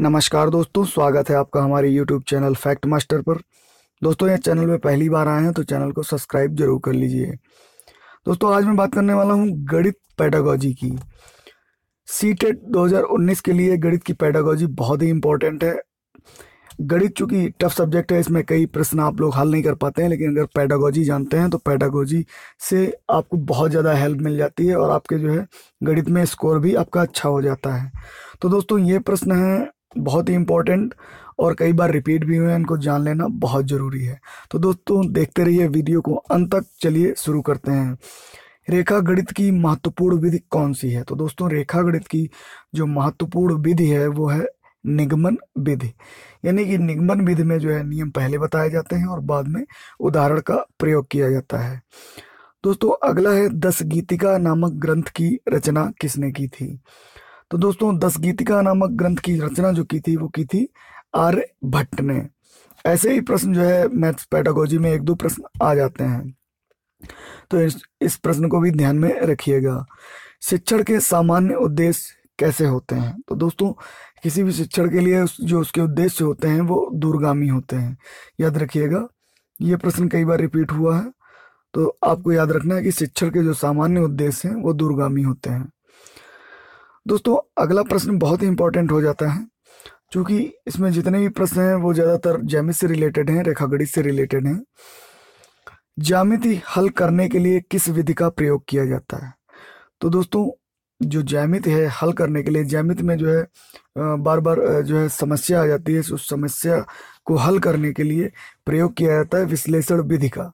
नमस्कार दोस्तों, स्वागत है आपका हमारे YouTube चैनल फैक्ट मास्टर पर। दोस्तों ये चैनल में पहली बार आए हैं तो चैनल को सब्सक्राइब ज़रूर कर लीजिए। दोस्तों, आज मैं बात करने वाला हूँ गणित पैडागोजी की। सी टेट दो हज़ार उन्नीस के लिए गणित की पैडागोजी बहुत ही इंपॉर्टेंट है। गणित चूँकि टफ सब्जेक्ट है, इसमें कई प्रश्न आप लोग हल नहीं कर पाते हैं, लेकिन अगर पैडागोजी जानते हैं तो पैडागोजी से आपको बहुत ज़्यादा हेल्प मिल जाती है और आपके जो है गणित में स्कोर भी आपका अच्छा हो जाता है। तो दोस्तों, ये प्रश्न है बहुत ही इंपॉर्टेंट और कई बार रिपीट भी हुए हैं, इनको जान लेना बहुत ज़रूरी है। तो दोस्तों, देखते रहिए वीडियो को, अंत तक चलिए शुरू करते हैं। रेखा गणित की महत्वपूर्ण विधि कौन सी है? तो दोस्तों, रेखा गणित की जो महत्वपूर्ण विधि है, वो है निगमन विधि। यानी कि निगमन विधि में जो है, नियम पहले बताए जाते हैं और बाद में उदाहरण का प्रयोग किया जाता है। दोस्तों, अगला है दस गीतिका नामक ग्रंथ की रचना किसने की थी? तो दोस्तों दस गीतिका नामक ग्रंथ की रचना जो की थी वो की थी आर्य भट्ट ने। ऐसे ही प्रश्न जो है मैथ्स पैटागोजी में एक दो प्रश्न आ जाते हैं। तो इस, इस प्रश्न को भी ध्यान में रखिएगा। शिक्षण के सामान्य उद्देश्य कैसे होते हैं? तो दोस्तों किसी भी शिक्षण के लिए जो उसके उद्देश्य होते हैं वो दूरगामी होते हैं। याद रखिएगा ये प्रश्न कई बार रिपीट हुआ है। तो आपको याद रखना है कि शिक्षण के जो सामान्य उद्देश्य हैं वो दूरगामी होते हैं। दोस्तों, अगला प्रश्न बहुत ही इंपॉर्टेंट हो जाता है। क्योंकि इसमें जितने भी प्रश्न हैं, वो ज़्यादातर जैमित से रिलेटेड हैं, रेखागणित से रिलेटेड हैं। ज्यामिति हल करने के लिए किस विधि का प्रयोग किया जाता है? तो दोस्तों, जो जैमित है, हल करने के लिए जैमित में जो है बार बार जो है समस्या आ जाती है, उस समस्या को हल करने के लिए प्रयोग किया जाता है विश्लेषण विधि का।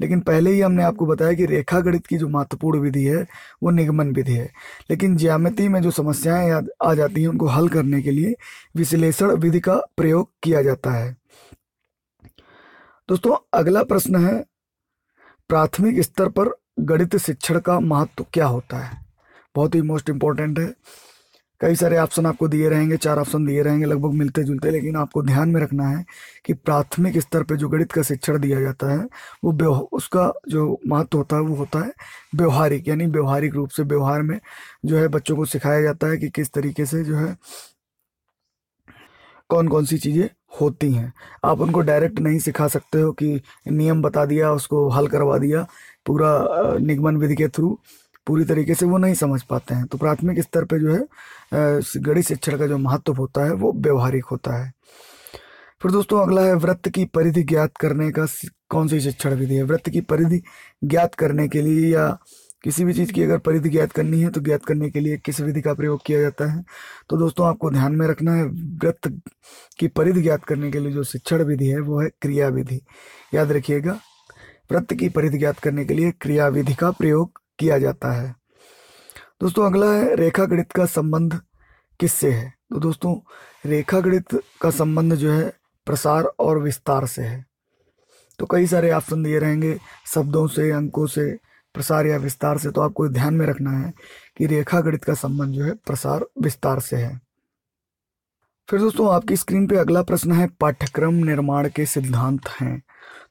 लेकिन पहले ही हमने आपको बताया कि रेखा गणित की जो महत्वपूर्ण विधि है, वो निगमन विधि है। लेकिन ज्यामिति में जो समस्याएँ आ जाती हैं, उनको हल करने के लिए विश्लेषण विधि का प्रयोग किया जाता है। दोस्तों, अगला प्रश्न है, प्राथमिक स्तर पर गणित शिक्षण का महत्व क्या होता है? बहुत ही मोस्ट इंपॉर्टेंट है। कई सारे ऑप्शन आपको दिए रहेंगे, चार ऑप्शन दिए रहेंगे लगभग मिलते जुलते, लेकिन आपको ध्यान में रखना है कि प्राथमिक स्तर पर जो गणित का शिक्षण दिया जाता है, वो उसका जो महत्व होता है, वो होता है व्यवहारिक, यानी व्यवहारिक रूप से व्यवहार में जो है बच्चों को सिखाया जाता है कि किस तरीके से जो है कौन कौन सी चीज़ें होती हैं। आप उनको डायरेक्ट नहीं सिखा सकते हो कि नियम बता दिया, उसको हल करवा दिया, पूरा निगमन विधि के थ्रू। पूरी तरीके से वो नहीं समझ पाते हैं। तो प्राथमिक स्तर पे जो है गणित शिक्षण का जो महत्व होता है, वो व्यवहारिक होता है। फिर दोस्तों, अगला है वृत्त की परिधि ज्ञात करने का कौन सी शिक्षण विधि है? वृत्त की परिधि ज्ञात करने के लिए या किसी भी चीज़ की अगर परिधि ज्ञात करनी है तो ज्ञात करने के लिए किस विधि का प्रयोग किया जाता है? तो दोस्तों, आपको ध्यान में रखना है वृत्त की परिधि ज्ञात करने के लिए जो शिक्षण विधि है, वो है क्रिया विधि याद रखिएगा वृत्त की परिधि ज्ञात करने के लिए क्रिया विधि का प्रयोग किया जाता है। दोस्तों, अगला है रेखा गणित का संबंध किससे है? तो दोस्तों रेखा गणित का संबंध जो है, प्रसार और विस्तार से है। तो कई सारे ऑप्शन दिए रहेंगे, शब्दों से, अंकों से, प्रसार या विस्तार से। तो आपको ध्यान में रखना है कि रेखा गणित का संबंध जो है, प्रसार, विस्तार से है। फिर दोस्तों, आपकी स्क्रीन पे अगला प्रश्न है, पाठ्यक्रम निर्माण के सिद्धांत हैं।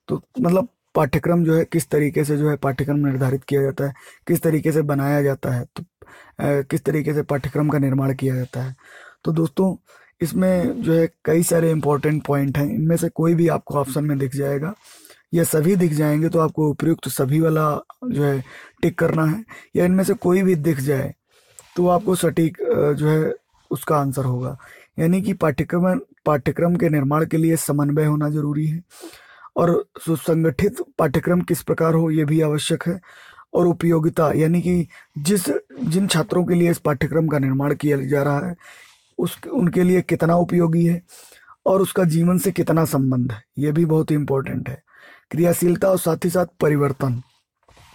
तो मतलब पाठ्यक्रम जो है, किस तरीके से जो है पाठ्यक्रम निर्धारित किया जाता है, किस तरीके से बनाया जाता है तो किस तरीके से पाठ्यक्रम का निर्माण किया जाता है। तो दोस्तों, इसमें जो है कई सारे इंपॉर्टेंट पॉइंट हैं, इनमें से कोई भी आपको ऑप्शन में दिख जाएगा, या सभी दिख जाएँगे तो आपको उपयुक्त सभी वाला जो है टिक करना है, या इनमें से कोई भी दिख जाए तो आपको सटीक जो है उसका आंसर होगा। यानी कि पाठ्यक्रम पाठ्यक्रम के निर्माण के लिए समन्वय होना ज़रूरी है। और सुसंगठित पाठ्यक्रम किस प्रकार हो ये भी आवश्यक है। और उपयोगिता, यानी कि जिस, जिन छात्रों के लिए इस पाठ्यक्रम का निर्माण किया जा रहा है, उस, उनके लिए कितना उपयोगी है और उसका जीवन से कितना संबंध है, ये भी बहुत ही इम्पोर्टेंट है। क्रियाशीलता और साथ ही साथ परिवर्तन,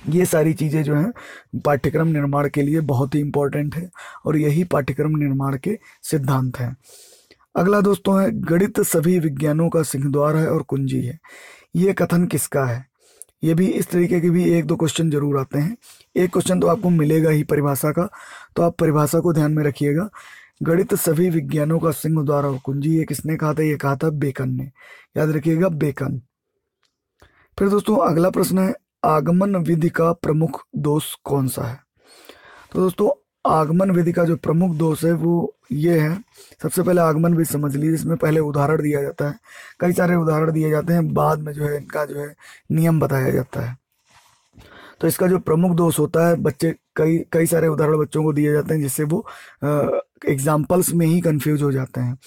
ये सारी चीज़ें जो हैं, पाठ्यक्रम निर्माण के लिए बहुत ही इम्पोर्टेंट है और यही पाठ्यक्रम निर्माण के सिद्धांत हैं। अगला दोस्तों है, गणित सभी विज्ञानों का सिंह सिंहद्वार है और कुंजी है। ये कथन किसका है? ये भी इस तरीके के भी एक दो क्वेश्चन ज़रूर आते हैं। एक क्वेश्चन तो आपको मिलेगा ही परिभाषा का तो आप परिभाषा को ध्यान में रखिएगा। गणित सभी विज्ञानों का सिंह द्वार और कुंजी, ये किसने कहा था? ये कहा था बेकन ने। याद रखिएगा, बेकन। फिर दोस्तों, अगला प्रश्न है, आगमन विधि का प्रमुख दोष कौन सा है? तो दोस्तों, आगमन विधि का जो प्रमुख दोष है, वो ये है। सबसे पहले आगमन भी समझ लीजिए, इसमें पहले उदाहरण दिया जाता है। कई सारे उदाहरण दिए जाते हैं, बाद में जो है इनका जो है नियम बताया जाता है। तो इसका जो प्रमुख दोष होता है, बच्चे कई कई सारे उदाहरण बच्चों को दिए जाते हैं, जिससे वो एग्जाम्पल्स में ही कंफ्यूज हो जाते हैं।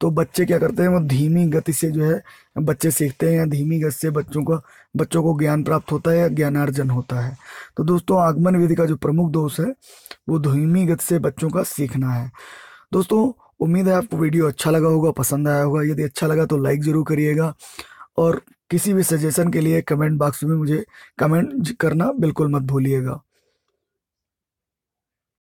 तो बच्चे क्या करते हैं, वो धीमी गति से जो है बच्चे सीखते हैं या धीमी गति से बच्चों का, बच्चों को ज्ञान प्राप्त होता है या ज्ञानार्जन होता है। तो दोस्तों, आगमन विधि का जो प्रमुख दोष है, वो धीमी गति से बच्चों का सीखना है। दोस्तों, उम्मीद है आपको वीडियो अच्छा लगा होगा, पसंद आया होगा। यदि अच्छा लगा तो लाइक ज़रूर करिएगा और किसी भी सजेशन के लिए कमेंट बॉक्स में मुझे कमेंट करना बिल्कुल मत भूलिएगा।